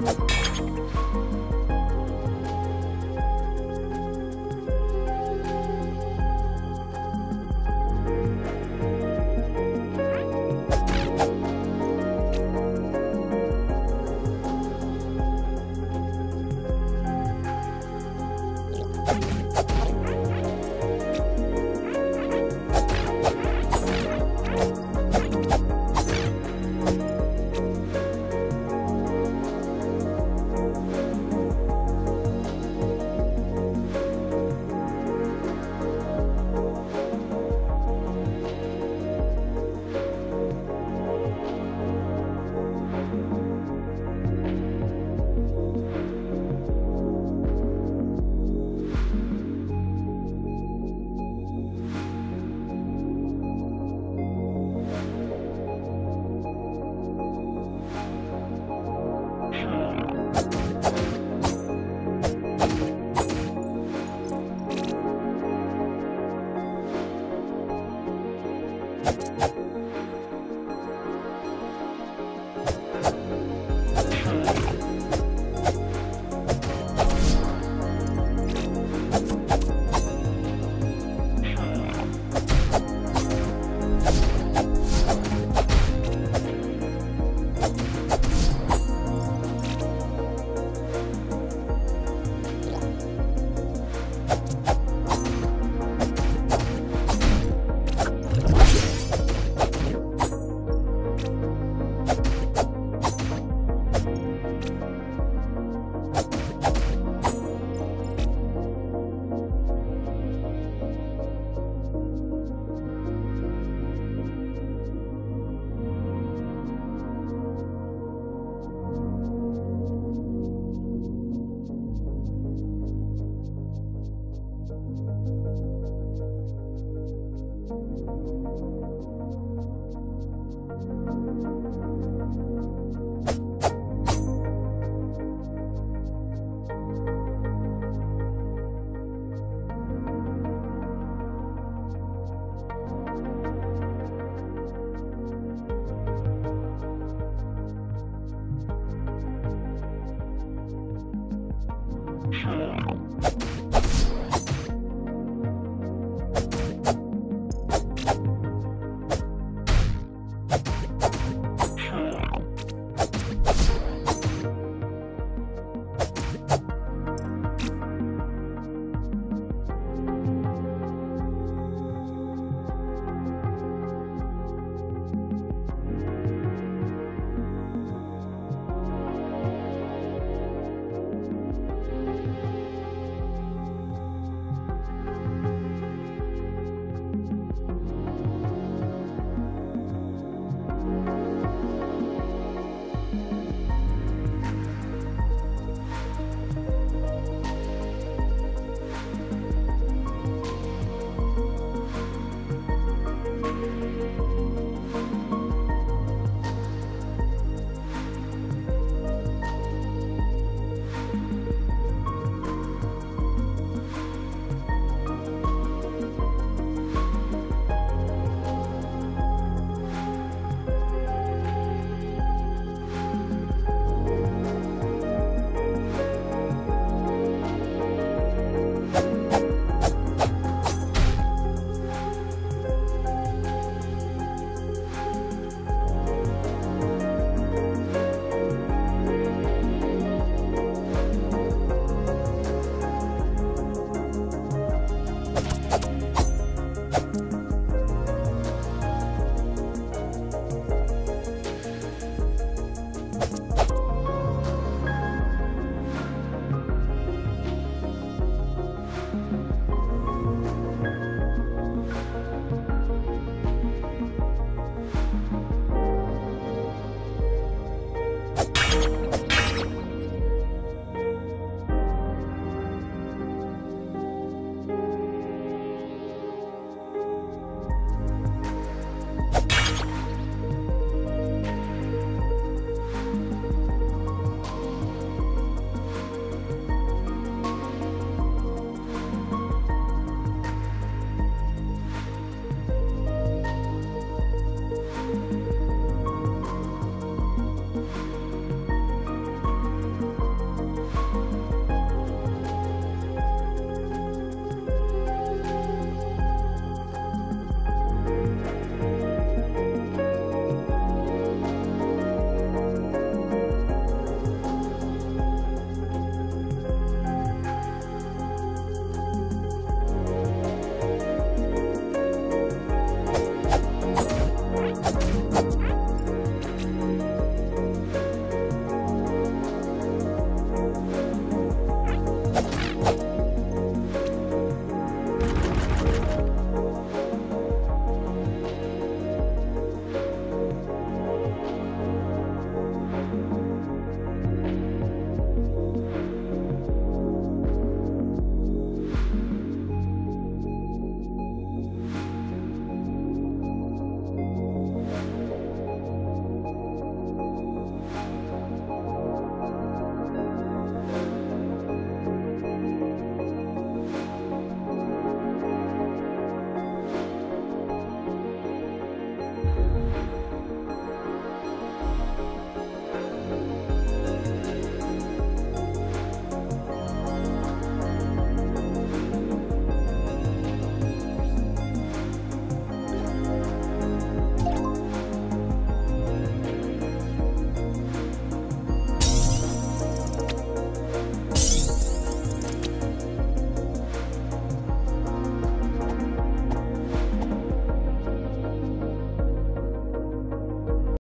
you.